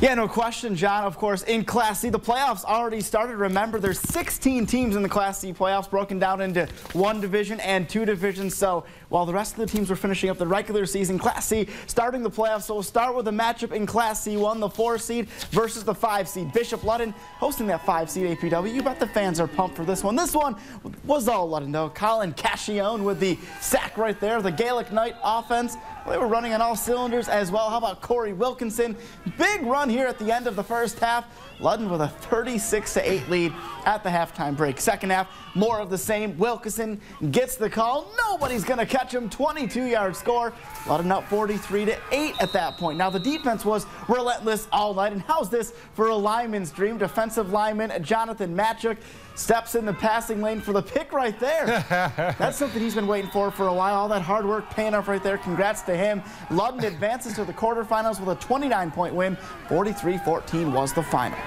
Yeah, no question, John. Of course, in Class C, the playoffs already started. Remember, there's 16 teams in the Class C playoffs broken down into one division and two divisions. So while the rest of the teams were finishing up the regular season, Class C starting the playoffs. So we'll start with a matchup in Class C1, the four seed versus the five seed. Bishop Ludden hosting that five seed APW. You bet the fans are pumped for this one. This one was all Ludden, though. Colin Cashion with the sack right there. The Gaelic Knight offense they were running on all cylinders as well. How about Corey Wilkinson? Big run here at the end of the first half. Ludden with a 36 to 8 lead at the halftime break. Second half, more of the same. Wilkinson gets the call. Nobody's going to catch him. 22 yard score. Ludden up 43 to 8 at that point. Now the defense was relentless all night. And how's this for a lineman's dream? Defensive lineman Jonathan Matchuk steps in the passing lane for the pick right there. That's something he's been waiting for for a while. All that hard work paying off right there. Congrats to him. Ludden advances to the quarterfinals with a 29-point win. 43-14 was the final.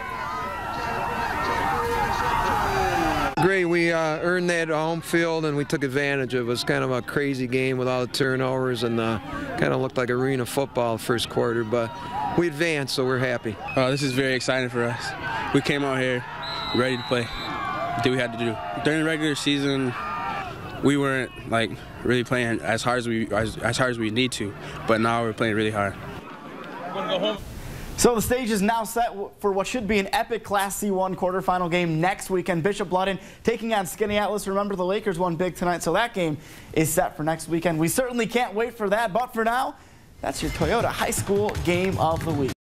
Great, we uh, earned that home field and we took advantage of it. It was kind of a crazy game with all the turnovers and uh, kind of looked like arena football first quarter, but we advanced, so we're happy. Uh, this is very exciting for us. We came out here ready to play do we had to do. During the regular season, we weren't like really playing as hard as we as, as hard as we need to, but now we're playing really hard. So the stage is now set for what should be an epic Class C1 quarterfinal game next weekend. Bishop Ludden taking on Skaneateles. Remember, the Lakers won big tonight, so that game is set for next weekend. We certainly can't wait for that, but for now, that's your Toyota High School Game of the Week.